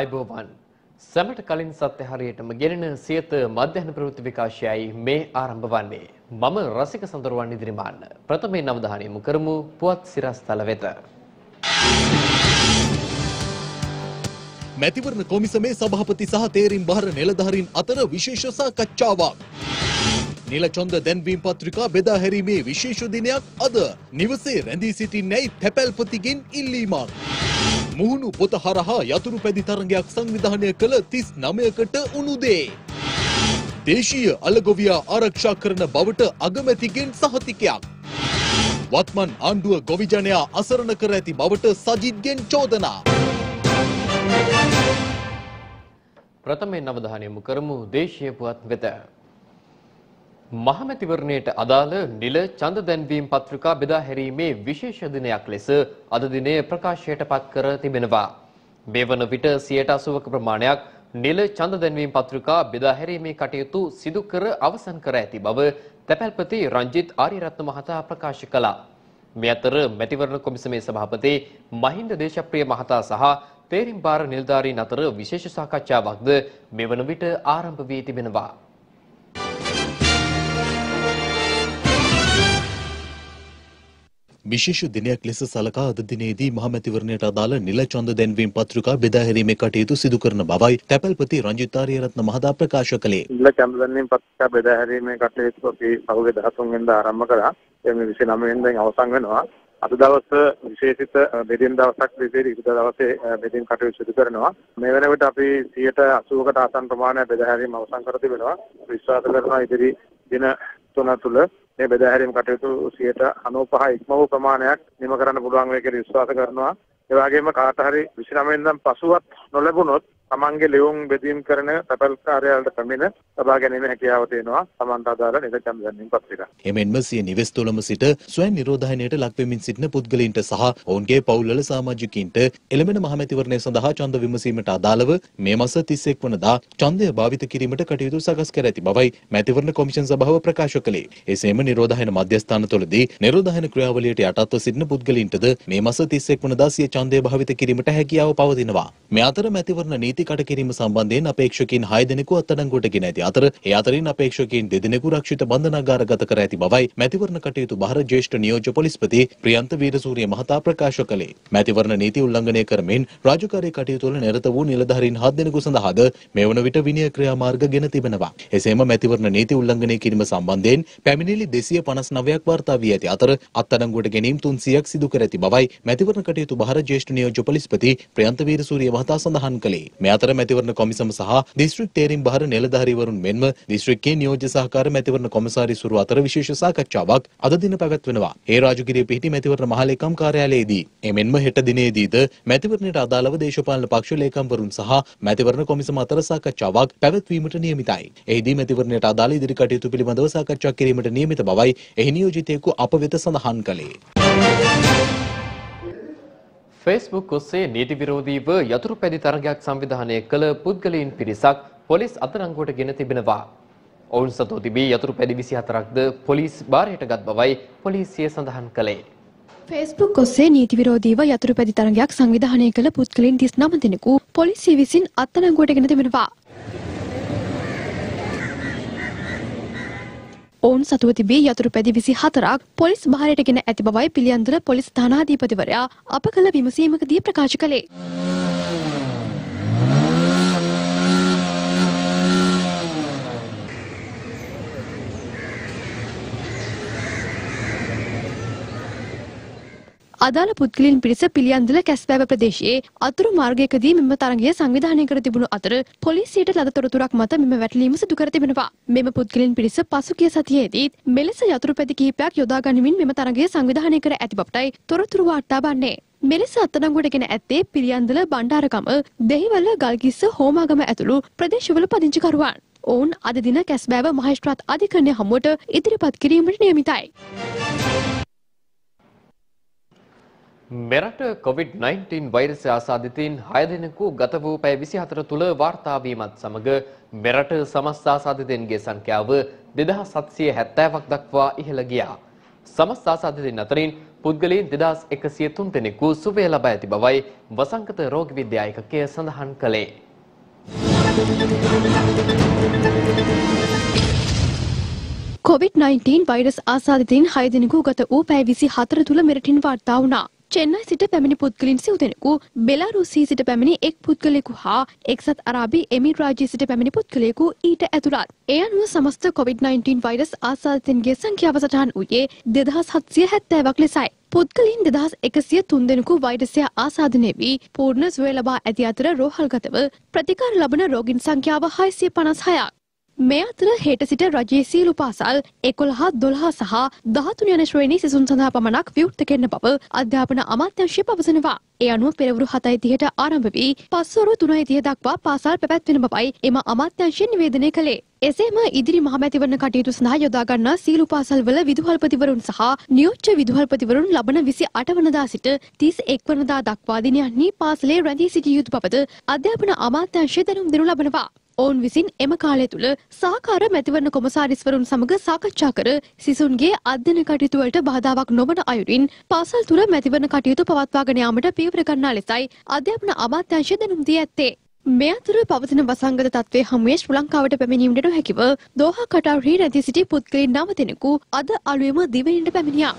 ආයිබෝවන් සැමට කලින් සත්‍ය හරියටම ගෙනෙන සියත මධ්‍යහන ප්‍රවෘත්ති විකාශයයි මේ ආරම්භ වන්නේ. මම රසික සඳරුවන් ඉදිරිමාන්න. ප්‍රථමයෙන් අවධානය යොමු කරමු පුවත් සිරස්තල වෙත. මැතිවරණ කොමිසමේ සභාපති සහ තේරීම් බහර නිලධාරීන් අතර විශේෂ සාකච්ඡාවක්. නිල ඡන්ද දැන්වීම් පත්‍රිකා බෙදා හැරීමේ විශේෂ දිනයක් අද නිවසේ රැඳී සිටින්නැයි තැපැල්පතිගෙන් ඉල්ලීමක්. මුහුණු පොත හරහා යතුරු පැදි තරගයක් සංවිධානය කළ තිස් නමයකට උනුදේ. දේශීය අලගොවියා ආරක්ෂා කරන බවට අගමැතිගෙන් සහතිකයක්. වත්මන් ආණ්ඩුව ගොවිජනයා අසරණ කර ඇති බවට සජිත්ගෙන් චෝදනා. ප්‍රථමයෙන් අවධානය යොමු කරමු දේශීය පුවත් වෙත. මහමැතිවරණයට අදාළ නිල ඡන්ද දැන්වීම් පත්‍රිකා බෙදා හැරීමේ විශේෂ දිනයක් ලෙස අද දිනය ප්‍රකාශයට පත් කර තිබෙනවා. මේ වන විට 80ක ප්‍රමාණයක් නිල ඡන්ද දැන්වීම් පත්‍රිකා බෙදා හැරීමේ කටයුතු සිදු කර අවසන් කර ඇති බව තැපැල්පති රංජිත් ආරියරත්න මහතා ප්‍රකාශ කළා. මේ අතර මැතිවරණ කොමිසමේ සභාපති මහින්ද දේශප්‍රිය මහතා සහ තේරිම් බාර නිලධාරීන් අතර විශේෂ සාකච්ඡාවක්ද මෙවන විට ආරම්භ වී තිබෙනවා. විශේෂ දිනයක් ලෙස සලකා අද දිනේදී මහමැතිවරණයට අදාළ නිල ඡන්ද දැන්වීම් පත්‍රිකා බෙදා හැරීමේ කටයුතු සිදු කරන බවයි තැපැල්පති රංජිත් ආරියරත්න මහතා ප්‍රකාශ කළේ. නිල ඡන්ද දැන්වීම් පත්‍රිකා බෙදා හැරීමේ කටයුතු අපි පහුගිය 13 වෙනිදා ආරම්භ කරා. ඒ මේ 29 වෙනිදාන් අවසන් වෙනවා. අද දවස විශේෂිත බෙදීම් දවසක් විදිහට ඉරිදා දවසේ බෙදීම් කටයුතු සිදු කරනවා. මේ වෙනකොට අපි 80කට ආසන්න ප්‍රමාණය බෙදා හැරීම අවසන් කර තිබෙනවා. විශ්වාස කරනවා ඉදිරි දින තුන තුළ මේ බෙදා හැරීම කටයුතු 95 ඉක්ම වූ ප්‍රමාණයක් නිම කරන්න පුළුවන් වෙයි කියලා විශ්වාස කරනවා. ඒ වගේම කාට හරි 29 වෙනිදාන් පසුවත් නොලැබුණොත් තමන්ගේ ලියුම් බෙදීම් කරන තැපැල් කාර්යාලයට පැමිණ ලබා ගැනීම හැකියාව තියෙනවා තමන්ට අදාළ නිදචම් දැන්වීම් පත්‍රිකා. එමෙන්ම සිය නිවෙස් තුළම සිට ස්වයං නිරෝධායනයට ලක්වෙමින් සිටින පුද්ගලයින්ට සහ ඔවුන්ගේ පවුල්වල සමාජිකින්ට එළඹෙන මහමැතිවරණය සඳහා ඡන්ද විමසීමට අදාළව මේ මාස 31 වනදා ඡන්දය භාවිත කිරීමට කටයුතු සකස් කර ඇති බවයි මැතිවරණ කොමිෂන් සභාව ප්‍රකාශ කළේ. එසේම නිරෝධායන මධ්‍යස්ථාන තුළදී නිරෝධායන ක්‍රියාවලියට යටත්ව සිටින පුද්ගලයින්ටද මේ මාස 31 වනදා සිය ඡන්දය භාවිත කිරීමට හැකියාව පවතිනවා. මේ අතර මැතිවරණ නීති නීති කඩකිරීම සම්බන්ධයෙන් අපේක්ෂකයින් 6 දෙනෙකු අත්අඩංගුවට ගෙන ඇති අතර ඒ අතරින් අපේක්ෂකයින් දෙදෙනෙකු රක්ෂිත බන්ධනාගාරගත කර ඇති බවයි මැතිවරණ කටයුතු බහර ජ්‍යෙෂ්ඨ නියෝජ්‍ය පොලිස්පති ප්‍රියන්ත වීරසූරිය මහතා ප්‍රකාශ කළේ. මැතිවරණ නීති උල්ලංඝනය කරමින් රාජකාරී කටයුතු වල නිරත වූ නිලධාරීන් 7 දෙනෙකු සඳහාද මේ වන විට විනය ක්‍රියාමාර්ග ගෙන තිබෙනවා. එසේම මැතිවරණ නීති උල්ලංඝනය කිරීම සම්බන්ධයෙන් පැමිණිලි 259ක් වාර්තා වී ඇති අතර අත්අඩංගුවට ගැනීම 300ක් සිදු කර ඇති බවයි මැතිවරණ කටයුතු බහර ජ්‍යෙෂ්ඨ නියෝජ්‍ය පොලිස්පති ප්‍රියන්ත වීරසූරිය මහතා සඳහන් කළේ. මේ අතර මැතිවරණ කොමිසම සහ දිස්ත්‍රික් තේරීම් බහර නිලධාරීවරුන් මෙන්ම දිස්ත්‍රික්කයේ නියෝජ්‍ය සහකාර මැතිවරණ කොමසාරිස්වරු අතර විශේෂ සාකච්ඡාවක් අද දින පැවැත්වෙනවා. ඒ රාජගිරිය පිහිටි මැතිවරණ මහලේකම් කාර්යාලයේදී. එමෙන්ම හෙට දිනේදීද මැතිවරණයට අදාළව දේශපාලන පක්ෂ ලේකම්වරුන් සහ මැතිවරණ කොමිසම අතර සාකච්ඡාවක් පැවැත්වීමට නියමිතයි. එහිදී මැතිවරණයට අදාළ ඉදිරි කටයුතු පිළිබඳව සාකච්ඡා කිරීමට නියමිත බවයි එහි නියෝජිතයෙකු අප වෙත සඳහන් කළේ. ෆේස්බුක් ඔස්සේ නීති විරෝධීව යතුරු පැදි තරගයක් සංවිධානය කළ පුද්ගලයින් පිරිසක් පොලිස් අත්අඩංගුවට ගෙන තිබෙනවා. ඔවුන් සතු තිබී යතුරු පැදි 24ක්ද පොලිස් භාරයට ගත් බවයි පොලිසිය සඳහන් කළේ. ෆේස්බුක් ඔස්සේ නීති විරෝධීව යතුරු පැදි තරගයක් සංවිධානය කළ පුද්ගලයන් 39 දෙනෙකු පොලිසිය විසින් අත්අඩංගුවට ගෙන තිබෙනවා. ඔවුන් සතුව තිබී යතුරු පැදි විසි හතරක් පොලිස් භාරයට ගෙන ඇති බවයි පිළියන්දර පොලිස් ස්ථානාධීපතිවරයා අප කළ විමසීමකදී ප්‍රකාශ කළේ. අදාළ පුද්ගලින් පිරිස පිළියන්දල කැස්බෑව ප්‍රදේශයේ අතුරු මාර්ගයකදී මෙම තරගය සංවිධානය කර තිබුණු අතර පොලිසියට ලද තොරතුරක් මත මෙම වැටලීම සිදු කර තිබෙනවා. මෙම පුද්ගලින් පිරිස පසුගිය සතියේදීත් මෙලෙස යතුරු පැදි කිහිපයක් යොදා ගනිමින් මෙම තරගය සංවිධානය කර ඇති බවටයි තොරතුරු වාර්තා වන්නේ. මෙලෙස අත්අඩංගුවටගෙන ඇත්තේ පිළියන්දල බණ්ඩාරගම දෙහිවල ගල්කිස්ස හෝමාගම ඇතුළු ප්‍රදේශවල පදිංචිකරුවන්. ඔවුන් අද දින කැස්බෑව මහේස්ත්‍රාත් අධිකරණය හමුවට ඉදිරිපත් කිරීමට නියමිතයි. මෙරට COVID-19 වෛරසය ආසාදිතයින් 6 දෙනෙකු ගත වූ පැය 24 තුළ වාර්තා වීමත් සමග මෙරට සමස්ත ආසාදිතයින්ගේ සංඛ්‍යාව 2770ක් දක්වා ඉහළ ගියා. සමස්ත ආසාදිතයින් අතරින් පුද්ගලයන් 2103 දෙනෙකු සුවය ලබා ඇති බවයි වසංගත රෝග විද්‍යා ඒකකය සඳහන් කළේ. COVID-19 වෛරස් ආසාදිතයින් 6 දෙනෙකු ගත වූ පැය 24 තුල මෙරටින් වාර්තා වුණා. චෙන්නයි සිට පැමිණි පුද්ගලින් සිව් දෙනෙකු බෙලාරුසී සිට පැමිණි එක් පුද්ගලයෙකු හා එක්සත් අරාබි එමිර් රාජ්‍ය සිට පැමිණි පුද්ගලයෙකු ඊට ඇතුළත්. ඒ අනුව සමස්ත COVID-19 වෛරස් ආසාදිතයින්ගේ සංඛ්‍යාව සටහන් වූයේ 2770ක් ලෙසයි. පුද්ගලින් දෙදහස් එකසිය තුන් දෙනෙකු වෛරසය ආසාධනය වී පූර්ණ සුවය ලබා ඇති අතර රෝහල්ගතව ප්‍රතිකාර ලබන රෝගින් සංඛ්‍යාව හයිසිය පනස් හයක්. මේ අතර හෙට සිට රජයේ සියලු පාසල් එකොළහා දොළහා සහ දහතුන යන ශ්‍රේණි සිසුන් සඳහා පමණක් විවෘත කෙරෙන බව අධ්‍යාපන අමාත්‍යංශය පවසනවා. ඒ අනුව පෙරවරු හතයි තිහට ආරම්භ වී පස්වරු තුනයි තිහ දක්වා පාසල් පැවැත්වෙන බවයි එම අමාත්‍යංශය නිවේදනය කළේ. එසේම ඉදිරි මහමැතිවරණ කටයුතු සඳහා යොදාගන්නා සීලු පාසල්වල විදුහල්පතිවරුන් සහ නියෝච්ච විදුහල්පතිවරුන් ලබන විසි අටවනදා සිට තිස් එක්වනදා දක්වා දිනයන්හි පාසලේ රැඳී සිටිය යුතු බවද අධ්‍යාපන අමාත්‍යංශය දැනුම් දෙනු ලබනවා. ඔවුන් විසින් එම කාලය තුළ සහකාර මැතිවරණ කොමසාරිස්වරුන් සමග සාකච්ඡා කර සිසුන්ගේ අධ්‍යන කටයුතුවලට බාධාවක් නොවන අයුරින් පාසල් තුළ මැතිවරණ කටයුතු පවත්වාගෙන යාමට පියවර ගන්නා ලෙසයි අධ්‍යාපන අමාත්‍යංශය දැනුම් දී ඇත්තේ. මේ අතර පවතින වසංගත තත්ත්වය හමුවේ ශ්‍රී ලංකාවට පැමිණීමට නොහැකිව දෝහා කටාරහි රැඳී සිටි පුද්ගලයන් නව දෙනෙකු අද අලුයම දිවයිනට පැමිණියා.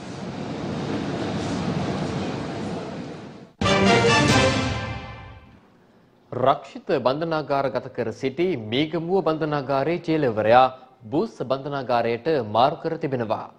රක්ෂිත බන්ධනාගාරගත කර සිටි මේගමුව බන්ධනාගාරයේ ජේලවරයා බූස් බන්ධනාගාරයට මාරු කර තිබෙනවා.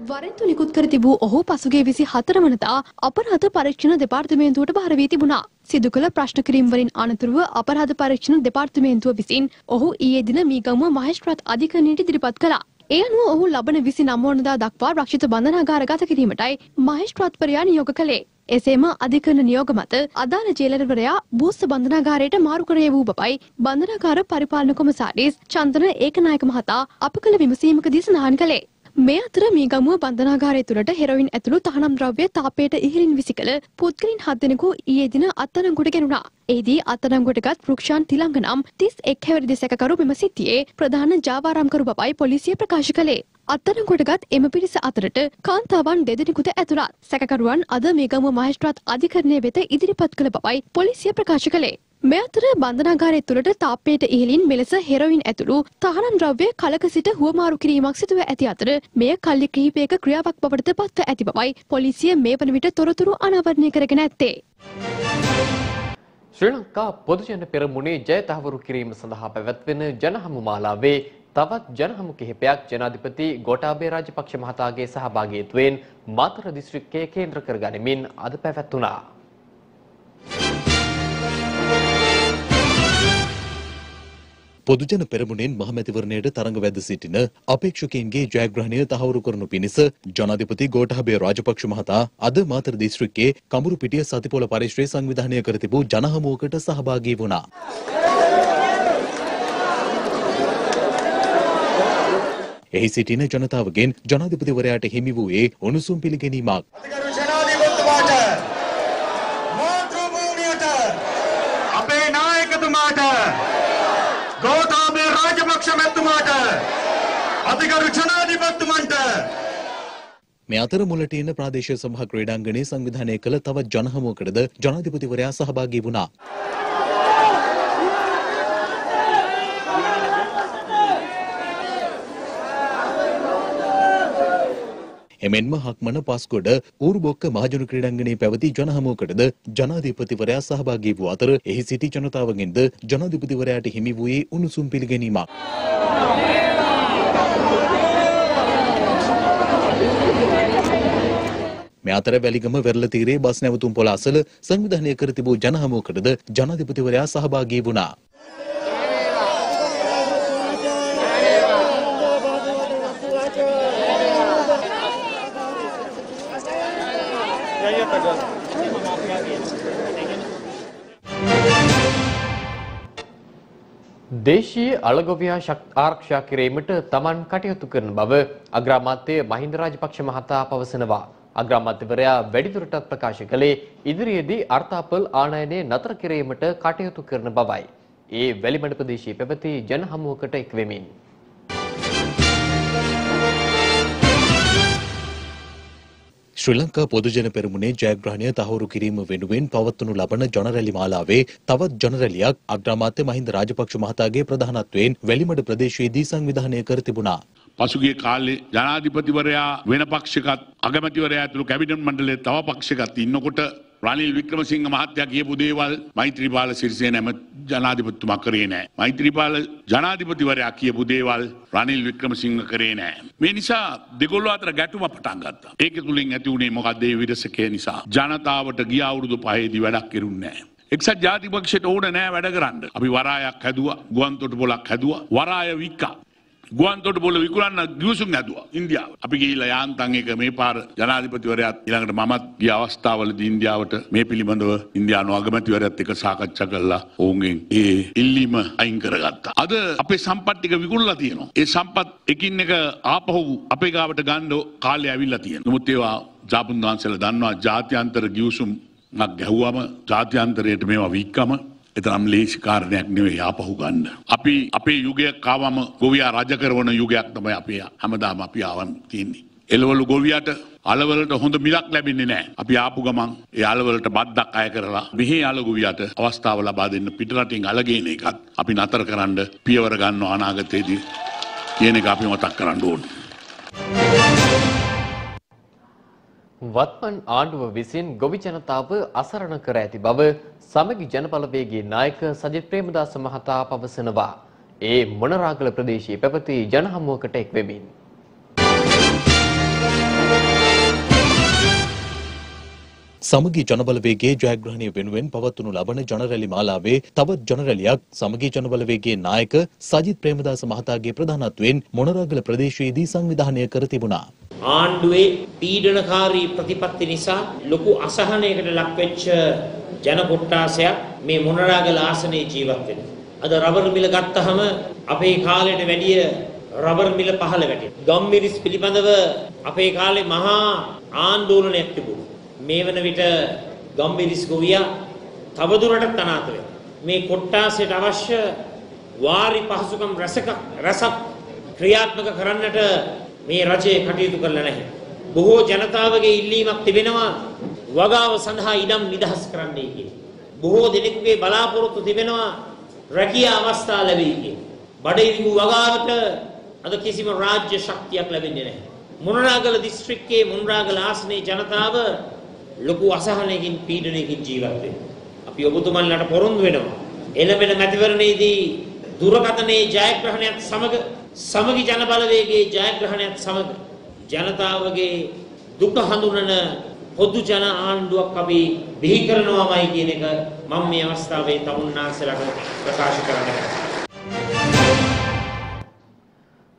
වරෙන්තු නිකුත් කර තිබූ ඔහු පසුගේ විසි හතර වනදා අපරාධ පරීක්ෂණ දෙපාර්තමේන්තුවට භාර වී තිබුණා. සිදු කළ ප්‍රශ්න කිරීම් වලින් අනතුරුව අපරාධ පරීක්ෂණ දෙපාර්තමේන්තුව විසින් ඔහු ඊයේ දින මීගමුව මහේස්ත්‍රාත් අධිකරණයට ඉදිරිපත් කළා. ඒ අනුව ඔහු ලබන විසි නම්වනදා දක්වා රක්ෂිත බන්ධනාගාර ගත කිරීමටයි මහේස්ත්‍රාත්වරයා නියෝග කළේ. එසේම අධිකරණ නියෝග මත අදාළ ජේලරවරයා බූස්ස බන්ධනාගාරයට මාරු කරය වූ බවයි බන්ධනාගාර පරිපාලන කොමසාරිස් චන්දන ඒකනායක මහතා අප කළ විමසීමකදී සඳහන් කළේ. මේ අතර මීගමුව බන්ධනාගාරය තුළට හෙරොයින් ඇතුළු තහනම් ද්‍රව්‍ය තාපයට ඉහළින් විසිකළ පුද්ගලින් හත් දෙනෙකු ඊයේ දින අත්අඩංගුවට ගෙනුණා. එහිදී අත්අඩංගුවටගත් වෘක්ෂාන් තිලංග නම් 31 හැවිරිදි සැකකරු මෙම සිද්ධියේ ප්‍රධාන ජාවාරම්කරු බවයි පොලිසිය ප්‍රකාශ කළේ. අත්අඩංගුවටගත් එම පිරිස අතරට කාන්තාවන් දෙදෙනෙකුද ඇතුළත්. සැකකරුවන් අද මේගමුව මහේස්ත්‍රාත් අධිකරණය වෙත ඉදිරිපත් කළ බවයි පොලිසිය ප්‍රකාශ කළේ. මේ අතර බන්ධනාගාරය තුළට තාප්පයට ඉහලින් මෙලෙස හෙරොයින් ඇතුළු තහනම් ද්‍රව්‍ය කලක සිට හුවමාරු කිරීමක් සිදුව ඇති අතර මෙය කල්ලි කිහිපයක ක්‍රියාවක් බවටද පත්ව ඇති බවයි පොලිසිය මේ වන විට තොරතුරු අනාවරණය කරගෙන ඇත්තේ. ශ්‍රී ලංකා පොදුජන පෙරමුණේ ජය තහවුරු කිරීම සඳහා පැවැත්වෙන ජනහමු මාලාවේ තවත් ජනහමු කිහිපයක් ජනාධිපති ගෝඨාභය රාජපක්ෂ මහතාගේ සහභාගීත්වයෙන් මාතර දිස්ත්‍රික්කයේ කේන්ද්‍ර කර ගනිමින් අද පැවැත්වුණා. පොදුජන පෙරමුණෙන් මහමැතිවරණයට තරඟ වැද සිටින අපේක්ෂකයින්ගේ ජයග්‍රහණය තහවුරු කරනු පිණිස ජනාධිපති ගෝඨාභය රාජපක්ෂ මහතා අද මාතර දිස්ත්‍රික්කයේ කඹුරුපිටිය සතිපොළ පරිශ්‍රය සංවිධානය කර තිබූ ජනහමුවකට සහභාගී වුණා. එහි සිටින ජනතාවගෙන් ජනාධිපතිවරයාට හිමි වූයේ උණුසුම් පිළිගැනීමක්. අපේ නායකතුමාට ගෝඨාභය රාජපක්ෂ මැතිතුමාට අධිකරු ජනාධිපතිතුමන්ට මේ අතර මුලට එන ප්‍රාදේශීය සභා ක්‍රීඩාංගණයේ සංවිධානය කළ තවත් ජනහමුවකටද ජනාධිපතිවරයා සහභාගී වුණා. එමෙන්ම හක්මන පස්කොඩ ඌරුබොක්ක මහජන ක්‍රීඩාංගණයේ පැවති ජනහමුවකටද ජනාධිපතිවරයා සහභාගී වූ අතර එහි සිටි ජනතාවගෙන්ද ජනාධිපතිවරයාට හිමි වූයේ උණුසුම් පිළිගැනීමක්. මේ අතර වැලිගම වෙරළතීරේ බස් නැවතුම් පොළ අසල සංවිධානය කර තිබූ ජනහමුවකටද ජනාධිපතිවරයා සහභාගී වුණා. දේශීය අලගොවියා ආරක්ෂා කිරීමට තමන් කටයුතු කරන බව අග්‍රාමාත්‍ය මහින්ද රාජපක්ෂ මහතා පවසනවා. අග්‍රාමාත්‍යවරයා වැඩිදුරටත් ප්‍රකාශ කළේ ඉදිරියේදී අර්ථාපල් ආනයනය නතර කිරීමට කටයුතු කරන බවයි. ඒ වැලිමඩ ප්‍රදේශයේ පැවති ජන හමුවකට එක්වෙමින්. ශ්‍රී ලංකා පොදුජන පෙරමුණේ ජයග්‍රහණය තහවුරු කිරීම වෙනුවෙන් පවත්වනු ලබන ජනරැලි මාලාවේ තවත් ජනරැලියක් අග්‍රාමාත්‍ය මහින්ද රාජපක්ෂ මහතාගේ ප්‍රධානත්වයෙන් වැලිමඩ ප්‍රදේශයේදී සංවිධානය කර තිබුණා. පසුගිය කාලේ ජනාධිපතිවරයා වෙන පක්ෂකත් අගමැතිවරයා ඇතුළු කැබිනට් මණ්ඩලයේ තව පක්ෂකත් ඉන්නකොට රනිල් වික්‍රමසිංහ මහත්තයා කියපු දේවල් මෛත්‍රීපාල සිරිසේන ඇම ජනාධිපතිතුමා කරේ නෑ. මෛත්‍රීපාල ජනාධිපතිවරයා කියපු දේවල් රනිල් වික්‍රමසිංහ කරේ නෑ. මේ නිසා දෙගොල්ලෝ අතර ගැටුම පටන් ගත්තා. ඒක තුලින් ඇති වුණේ මොකක්ද ඒ විරසකය නිසා. ජනතාවට ගිය අවුරුදු පහේදී වැඩක් කෙරුන්නේ නෑ. එක්සත් ජාතිපක්ෂයට ඕන නෑ වැඩ කරන්න. අපි වරායක් හැදුවා, ගුවන්තොට පොලක් හැදුවා, වරාය වික්කා. ගුවන්තොට බොල විකුරන්න ගියසුම් ඇදවා ඉන්දියාව අපි ගිහිල්ලා යාන්තන් එක මේ පාර ජනාධිපතිවරයාත් ඊළඟට මමත් ගිය අවස්ථාවලදී ඉන්දියාවට මේ පිළිබඳව ඉන්දියානු අගමැතිවරයාත් එක්ක සාකච්ඡා කළා ඔවුන්ගෙන් ඒ ඉල්ලීම අයින් කරගත්තා. අද අපේ සම්පත් ටික විකුණලා තියෙනවා. ඒ සම්පත් එකින් එක ආපහු අපේ ගාවට ගන්න කාලය ඇවිල්ලා තියෙනවා. නමුත් ඒවා ජාපුන් වහන්සේලා දන්නවා ජාත්‍යන්තර ගිවිසුම් ගැහුවම ජාත්‍යන්තරයට මේවා වික්කම එතරම් ලේසි කාරණයක් නෙවෙයි ආපහු ගන්න. අපි අපේ යුගයක් කාවම ගොවියා රජ කරවන යුගයක් තමයි අපේ හැමදාම අපි ආවම තියෙන්නේ. එළවලු ගොවියට අලවලට හොඳ මිලක් ලැබෙන්නේ නැහැ. අපි ආපු ගමන් ඒ අලවලට බද්දක් අය කරලා මෙහි අල ගොවියට අවස්ථාව ලබා දෙන්න පිටරටින් අලගේන එකත් අපි නතර කරන්න පියවර ගන්නවා අනාගතයේදී කියන එක අපි මතක් කරන්න ඕනේ. වත්මන් ආණ්ඩුව විසින් ගොවි ජනතාව අසරණ කර ඇති බව සමගි ජනබලවේගේ නායක සජිත් ප්‍රේමදාස මහතා පවසනවා. ඒ මොනරාගල ප්‍රදේශයේ පැවති ජනහමුවකට එක් වෙමින්. සමගී ජනබලවේගේ ජයග්‍රහණය වෙනුවෙන් පවත්වනු ලබන ජනරැලි මාලාවේ තවත් ජනරැලියක් සමගී ජනබලවේගේ නායක සජිත් ප්‍රේමදාස මහතාගේ ප්‍රධානත්වයෙන් මොනරාගල ප්‍රදේශයේදී සංවිධානය කර තිබුණා. ආණ්ඩුවේ පීඩනකාරී ප්‍රතිපත්ති නිසා ලොකු අසහනයකට ලක්වෙච්ච ජන කොට්ටාසයක් මේ මොනරාගල ආසනයේ ජීවත් වෙනවා. අද රබර් මිල ගත්තහම අපේ කාලයට වැඩිය රබර් මිල පහළ වැටෙනවා. ගම්මිරිස් පිළිබඳව අපේ කාලේ මහා ආందోලනයක් තිබුණා. මේ වන විට ගම්මිරිස් ගොවියා තවදුරටත් අනාථ වෙනවා. මේ කොට්ටාසයට අවශ්‍ය වාරි පහසුකම් රසක රසක් ක්‍රියාත්මක කරන්නට මේ රජය කටයුතු කරලා නැහැ. බොහෝ ජනතාවගේ ඉල්ලීමක් තිබෙනවා වගාව සඳහා ඉඩම් නිදහස් කරන්නයි කියන. බොහෝ දෙනෙකුගේ බලාපොරොත්තු තිබෙනවා රැකියා අවස්ථා ලැබෙයි කියන. බඩිරිඟු වගාවට අද කිසිම රාජ්‍ය ශක්තියක් ලැබෙන්නේ නැහැ. මොනරාගල දිස්ත්‍රික්කයේ මොනරාගල ආසනයේ ජනතාව ලොකු අසහනයකින් පීඩනයකින් ජීවත් වෙනවා. අපි ඔබතුමන්ලට පොරොන්දු වෙනවා. එළඹෙන මැතිවරණයේදී දුරකථනයේ ජයග්‍රහණයත් සමග සමගි ජන බලවේගයේ ජයග්‍රහණයත් සමග ජනතාවගේ දුක හඳුනන පොදු ජන ආණ්ඩුවක් අපි බිහි කරනවාමයි කියන එක මම මේ අවස්ථාවේ තමුන්නාන්සලට ප්‍රකාශ කරන්න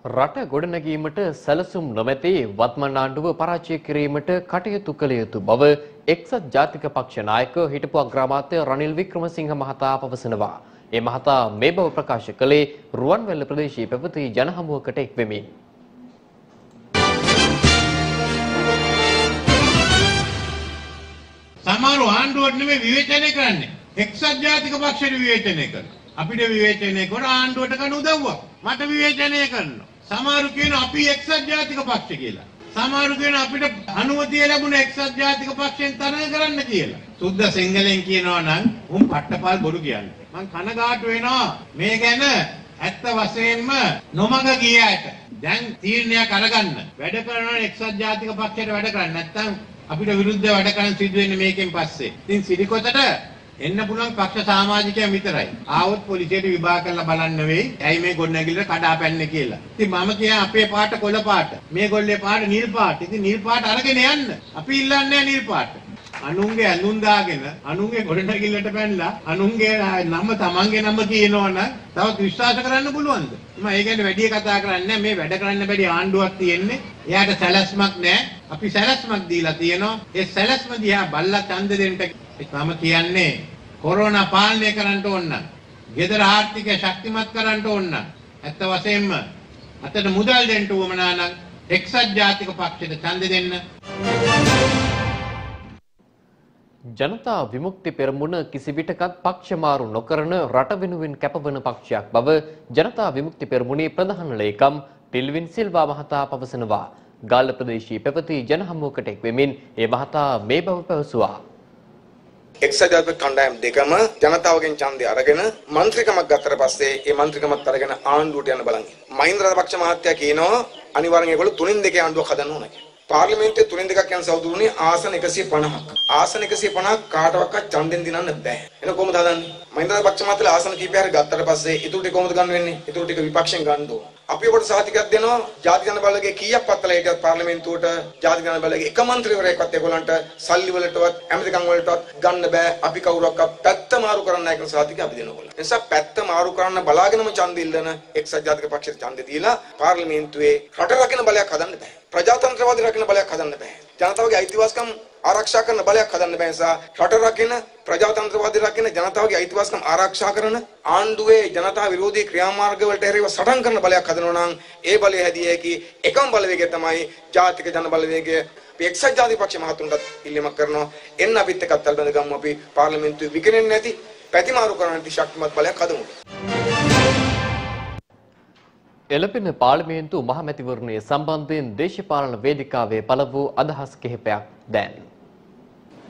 රට ගොඩනැගීමට සැලසුම් නොමැති වත්මන් ආණ්ඩුව පරාජය කිරීමට කටයුතු කළ යුතු බව එක්සත් ජාතික පක්ෂ නායක හිටපු අග්‍රාමාත්‍ය රනිල් වික්‍රමසිංහ මහතා පවසනවා. ඒ මහතා මේ බව ප්‍රකාශ කළේ රුවන්වැල්ල ප්‍රදේශයේ පැවති ජනහමුවකට එක් වෙමින්. සමහර ආණ්ඩුවට නෙමෙයි විවේචනය කරන්නේ. එක්සත් ජාතික පක්ෂයට විවේචනය කරනවා. අපිට විවේචනය කර ආණ්ඩුවට කරන උදව්වක්. මට විවේචනය කරනවා. සමහරු කියන අපි එක්සත් ජාතික පක්ෂ කියලා. සමහරු කියන අපිට අනුමැතිය ලැබුණ එක්සත් ජාතික පක්ෂයෙන් තරඟ කරන්න කියලා. සුද්ධ සිංහලෙන් කියනවා නම් උන් පට්ටපල් බොරු කියන්නේ. මං කනගාටු වෙනවා මේ ගැන ඇත්ත වශයෙන්ම නොමග ගිය ඇත. දැන් තීරණයක් අරගන්න. වැඩ කරනවා එක්සත් ජාතික පක්ෂයට වැඩ කරන්න. නැත්තම් අපිට විරුද්ධව වැඩ කරන්න සිදු වෙන්නේ මේකෙන් පස්සේ. ඉතින් සිරිකොතට එන්න පුළුවන් පක්ෂ සමාජිකයන් විතරයි. ආවොත් පොලිසියට විභාග කරලා බලන්න වෙයි. ඇයි මේ ගොඩනැගිල්ල කඩාපැන්නේ කියලා. ඉතින් මම කියන්නේ අපේ පාට කොළ පාට. මේගොල්ලේ පාට නිල් පාට. ඉතින් නිල් පාට අරගෙන යන්න. අපි ඉල්ලන්නේ නිල් පාට. අනුන්ගේ ඇඳුම් දාගෙන අනුන්ගේ ගොඩනැගිල්ලට පැනලා අනුන්ගේ නම තමන්ගේ නම කියනවනම් තවත් විශ්වාස කරන්න පුළුවන්ද? මම ඒ කියන්නේ වැඩි කතා කරන්නේ මේ වැඩ කරන්න බැරි ආණ්ඩුවක් තියෙන්නේ. එයාට සැලැස්මක් නැහැ. අපි සැලැස්මක් දීලා තියෙනවා. ඒ සැලැස්ම දිහා බල්ලා ඡන්ද දෙන්න මම කියන්නේ කොරෝනා පාලනය කරන්න ඕන නම්, ගෙදර ආර්ථිකය ශක්තිමත් කරන්න ඕන නම්, ඇත්ත වශයෙන්ම අතට මුදල් දෙන්න උවමනා නම් එක්සත් ජාතික පක්ෂයට ඡන්ද දෙන්න. ජනතා විමුක්ති පෙරමුණ කිසිවිටකත් පක්ෂමාරු නොකරන රට වෙනුවෙන් කැපවන පක්ෂයක් බව ජනතා විමුක්ති පෙරමුණේ ප්‍රධාන ලේකම් පිල්වින් සිල්වා මහතා පවසනවා. ගාල්ල ප්‍රදේශයේ පැවති ජනහමුවකට එක් වෙමින් ඒ මහතා මේ බව පැවසුවා. එක්සත් ජාතික කණ්ඩායම් දෙකම ජනතාවගෙන් ඡන්දය අරගෙන മന്ത്രിකමක් ගත්තට පස්සේ ඒ മന്ത്രിකමත් අරගෙන ආණ්ඩුවට යන්න බලන්නේ. මහින්ද රාජපක්ෂ මහත්තයා කියනවා අනිවාර්යෙන් ඒගොල්ලෝ තුනෙන් දෙකේ ආණ්ඩුවක් හදන්න ඕන කියලා. පාර්ලිමේන්තුවේ තුනෙන් දෙකක් යන සවුදු වුණේ ආසන 150ක්. ආසන 150ක් කාටවත් ඡන්දෙන් දිනන්න බෑ. එන කොහොමද හදන්නේ? මහින්දා පක්ෂ මාතල ආසන කීපයක් ගත්තට පස්සේ ඊටු ටික කොහොමද ගන්න වෙන්නේ? ඊටු ටික විපක්ෂෙන් ගන්න ඕන. අපි ඔබට සහතිකයක් දෙනවා ජාතික ජන බලයේ කීයක් පත්තල හිටියත් පාර්ලිමේන්තුවට ජාතික ජන බලයේ එක മന്ത്രിවරයෙක්වත් ඒගොල්ලන්ට සල්ලි වලටවත් ඇමතිකම් වලටවත් ගන්න බෑ. අපි කවුරක්වත් පැත්ත මාරු කරන්න නැහැ කියන සහතිකය අපි දෙනවා. ඒ නිසා පැත්ත මාරු කරන්න බලාගෙනම ඡන්ද ඉල්ලන එක්සත් ජාතික පක්ෂයට ඡන්ද දීලා පාර්ලිමේන්තුවේ රට රකින බලයක් හදන්න බෑ. ප්‍රජාතන්ත්‍රවාදී රකින්න බලයක් හදන්න බෑ. ජනතාවගේ අයිතිවාසිකම් ආරක්ෂා කරන බලයක් හදන්න බෑ නිසා රට රකින්න ප්‍රජාතන්ත්‍රවාදී රකින්න ජනතාවගේ අයිතිවාසිකම් ආරක්ෂා කරන ආණ්ඩුවේ ජනතා විරෝධී ක්‍රියාමාර්ග වලට එරෙහිව සටන් කරන බලයක් හදනවා නම් ඒ බලය හැදිය හැකි එකම බලවේගය තමයි ජාතික ජන බලවේගය. අපි එක්සත් ජාතික පක්ෂ මහතුන්ටත් ඉල්ලීමක් කරනවා. එන්න අපිත් එක්ක අත්අල් බඳ ගමු. අපි පාර්ලිමේන්තුවේ විකිනෙන්නේ නැති පැතිමාරු කරන නැති ශක්තිමත් බලයක් හදමු. එළපෙන පාර්ලිමේන්තු මහමැතිවරණය සම්බන්ධයෙන් දේශපාලන වේදිකාවේ පළ වූ අදහස් කිහිපයක් දැන්.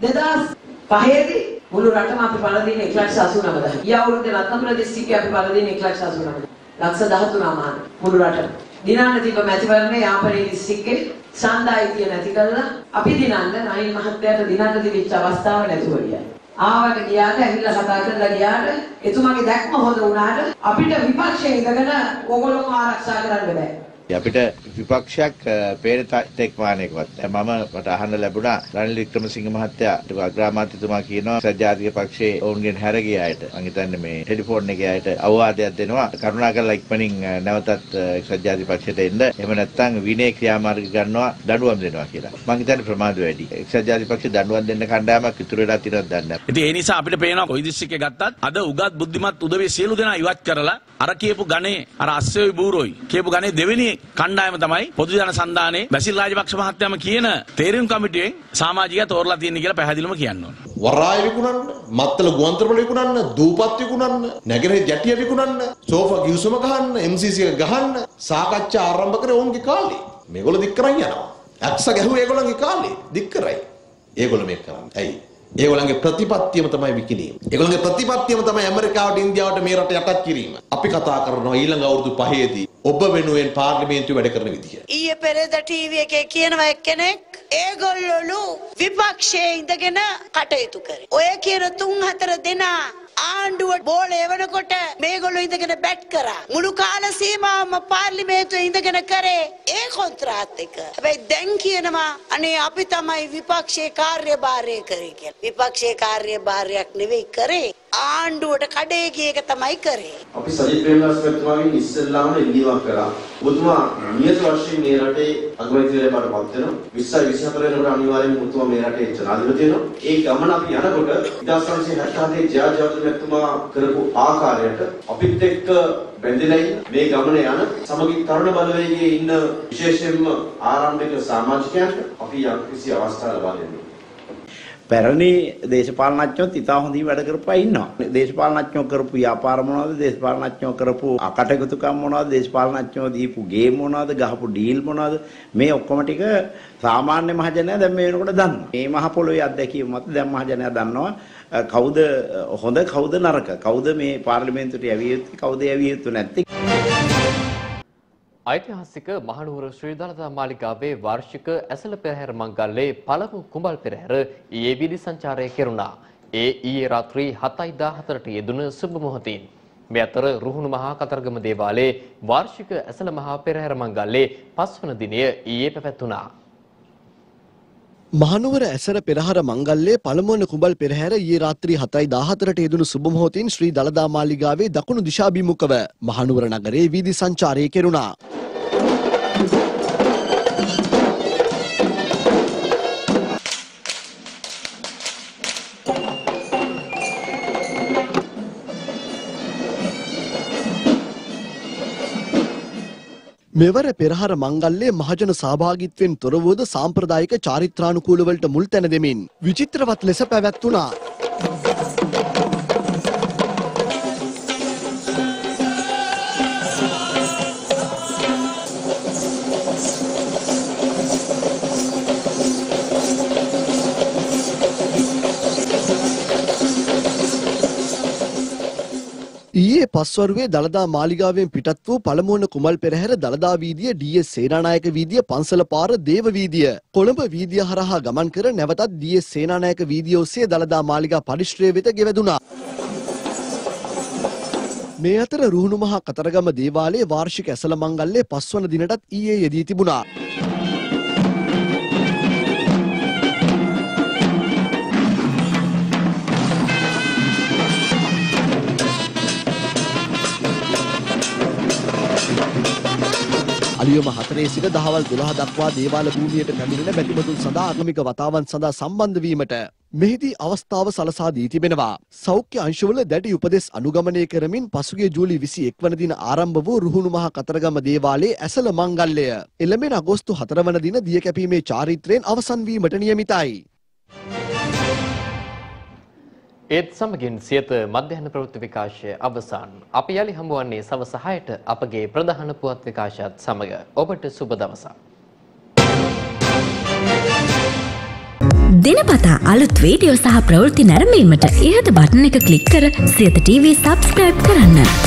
දෙදස් පහේදී මුළු රටම අපි පළ දින 189 ඊය අවුරුද්දේ රත්නපුර දිස්ත්‍රික්කයේ අපි පළ දින 189 ලක්ෂ 13 මාන මුළු රටම දිනන්න තිබ්බ මැතිවරණේ යාපනයේ දිස්ත්‍රික්කේ සන්දායිතිය නැති කරලා අපි දිනන්න නයින් මහත්තයාට දිනන්න තිබිච්ච අවස්ථාව නැතුව ගියා. ආවට ගියාට ඇවිල්ලා කතා කරලා ගියාට එතුමාගේ දැක්ම හොඳ වුණාට අපිට විපක්ෂයේ ඉඳගෙන ඕගොල්ලෝ ආරක්ෂා කරන්න බෑ. අපිට විපක්ෂයක් පේන තෙක්මානයකවත් මම මට අහන්න ලැබුණා රනිල් වික්‍රමසිංහ මහත්තයා අග්‍රාමාත්‍යතුමා කියනවා සජාතික පක්ෂයේ ඔවුන්ගෙන් හැර ගිය අයට. මම හිතන්නේ මේ ටෙලිෆෝන් එකේ අයට අවවාදයක් දෙනවා. කරුණාකරලා ඉක්මනින් නැවතත් සජාතික පක්ෂයට එන්න. එහෙම නැත්නම් විනය ක්‍රියාමාර්ග ගන්නවා දඬුවම් දෙනවා කියලා. මම හිතන්නේ ප්‍රමාද වැඩි. සජාතික පක්ෂ දඬුවම් දෙන්න කණ්ඩායමක් ඉතුරු වෙලා තියෙනවද දන්නේ නැහැ. ඉතින් ඒ නිසා අපිට පේනවා කොයි දිස්ත්‍රික්කේ ගත්තත් අද උගත් බුද්ධිමත් උදවිය සියලු දෙනා ඉවත් කරලා අර කියපු ගණේ අර අස්සෙවි බූරෝයි කියපු ගණේ දෙවෙනි කණ්ඩායම තමයි පොදු ජන සන්ධානයේ බැසිල් රාජපක්ෂ මහත්තයාම කියන තේරීම් කමිටුවෙන් සමාජිකයා තෝරලා තියෙන කියලා පැහැදිලිවම කියන්න ඕන. වරාය විකුණන්න, මත්තල ගුවන්තරවල විකුණන්න, දූපත් විකුණන්න, නැගෙනහිර ජැටිය විකුණන්න, සෝෆා ගිවිසුම ගහන්න, MCC එක ගහන්න, සාකච්ඡා ආරම්භ කරේ ඔවුන්ගේ කාලේ. මේගොල්ලෝ දික් කරන් යනවා. ඇක්ස ගැහුවේ ඒගොල්ලන්ගේ කාලේ. දික් කරයි. ඒගොල්ලෝ මේක කරන්නේ. ඇයි? ඒගොල්ලන්ගේ ප්‍රතිපත්තියම තමයි විකිණීම. ඒගොල්ලන්ගේ ප්‍රතිපත්තියම තමයි ඇමරිකාවට ඉන්දියාවට මේ රට යටත් කිරීම. අපි කතා කරනවා ඊළඟ අවුරුදු පහේදී ඔබ වෙනුවෙන් පාර්ලිමේන්තුවේ වැඩ කරන විදිය. ඊයේ පෙරේද ටීවී එකේ කියනවා එක්කෙනෙක් ඒගොල්ලොලු විපක්ෂයේ ඉඳගෙන කටයුතු කරේ. ඔය කියන තුන් හතර දෙනා ආණ්ඩුවට බෝල එවනකොට මේගොල්ලෝ ඉඳගෙන බැට් කරා. මුළු කාල සීමාවම පාර්ලිමේන්තුවේ ඉඳගෙන කරේ ඒ කොන්ත්‍රාත් එක. හැබැයි දැන් කියනවා අනේ අපි තමයි විපක්ෂයේ කාර්යභාරය කරේ කියලා. විපක්ෂයේ කාර්යභාරයක් නෙවෙයි කරේ. ආණ්ඩුවට කඩේ ගිය එක තමයි කරේ. අපි සජිත් ප්‍රේමදාස මහත්මයාගෙන් ඉස්සෙල්ලාම ඉල්ලීමක් කරා. ඔබතුමා නියත වශයෙන් මේ රටේ අගමැතිවරයාට පත් වෙනවා. 20 24 වෙනකොට අනිවාර්යයෙන්ම ඔබතුමා මේ රටේ ජනාධිපති වෙනවා. ඒ ගමන අපි යනකොට 1977 ජයාජයවර්ධන මහත්මයා කරපු ආකාරයට අපිත් එක්ක බැඳිලා ඉන්න මේ ගමන යන සමගි තරුණ බලවේගයේ ඉන්න විශේෂයෙන්ම ආරම්භක සමාජිකයන්ට අපි යම්කිසි අවස්ථාවක් ලබා දෙන්න පැරණි දේශපාලනඥයොත් ඉතා හොඳින් වැඩ කරපු අය ඉන්නවා. දේශපාලනඥයෝ කරපු ව්‍යාපාර මොනවද? දේශපාලනඥයෝ කරපු අකටයුතුකම් මොනවද? දේශපාලනඥයෝ දීපු ගේම් මොනවද? ගහපු ඩීල් මොනවද? මේ ඔක්කොම ටික සාමාන්‍ය මහජනයා දැන් මේ වෙනකොට දන්නවා. මේ මහ පොළොවේ අත්දැකීම මත දැන් මහජනයා දන්නවා කවුද හොඳ කවුද නරක කවුද මේ පාර්ලිමේන්තුවට යවිය යුත්තේ කවුද යවිය යුතු නැත්තේ ඓතිහාසික මහනුවර ශ්‍රී දළදා මාලිගාවේ වාර්ෂික ඇසළ පෙරහැර මංගල්‍යයේ පළමු කුඹල් පෙරහැර ඊයේ වීදි සංචාරය කෙරුණා. ඒ ඊයේ රාත්‍රී 7:14ට යෙදුන සුබ මොහොතින්. මේ අතර රුහුණු මහා කතරගම දේවාලයේ වාර්ෂික ඇසළ මහා පෙරහැර මංගල්‍යයේ පස්වන දිනය ඊයේ පැවැත්වුණා. මහනුවර ඇසර පෙරහර මංගල්‍යයේ පළමුවන කුඹල් පෙරහැර ඊයේ රාත්‍රී 7:14ට යෙදුණු සුබ මොහොතින් ශ්‍රී දළදා මාලිගාවේ දකුණු දිශාභිමුඛව මහනුවර නගරයේ වීදි සංචාරය කෙරුණා. මෙවර පෙරහර මංගල්‍යයේ මහජන සහභාගිත්වයෙන් තොර වූද සාම්ප්‍රදායික චාරිත්‍රානුකූලවලට මුල් තැන දෙමින් විචිත්‍රවත් ලෙස පැවැත්වුණා. ඊයේ පස්වරුවේ දළදා මාලිගාවෙන් පිටත් වූ පළමුවන කුමල් පෙරහැර දළදා වීදිය ඩීඑස් සේනානායක වීදිය පන්සල පාර දේව වීදිය කොළඹ වීදිය හරහා ගමන් කර නැවතත් ඩීඑස් සේනානායක වීදිය ඔස්සේ දළදා මාලිගා පරිශ්‍රය වෙත ගෙවැදුනා. මේ අතර රුහුණු මහා කතරගම දේවාලයේ වාර්ෂික ඇසල මංගල්‍යයේ පස්වන දිනටත් ඊයේ යෙදී තිබුණා. අලියම හතරේ සිට දහවල් දොළහ දක්වා දේවාල භූමියට පැමිණෙන බැතිමතුන් සඳහා අගමික වතාවන් සඳහා සම්බන්ධ වීමට මෙහිදී අවස්ථාව සලසා දී තිබෙනවා. සෞඛ්‍ය අංශවල දැඩි උපදෙස් අනුගමනය කරමින් පසුගිය ජූලි 21 වන දින ආරම්භ වූ රුහුණු මහා කතරගම දේවාලයේ ඇසල මංගල්‍යය එළඹෙන අගෝස්තු 4 වන දින දිය කැපීමේ චාරිත්‍රයෙන් අවසන් වීමට නියමිතයි. ඒත් සමගින් සියත මධ්‍යහන ප්‍රවෘත්ති විකාශය අවසන්. අපි යළි හමුවන්නේ සවස 6ට අපගේ ප්‍රධාන පුවත් විකාශයත් සමග. ඔබට සුබ දවසක්. දිනපතා අලුත් වීඩියෝ සහ ප්‍රවෘත්ති නැරඹීමට ඉහත බටන එක ක්ලික් කර සියත TV සබස්ක්‍රයිබ් කරන්න.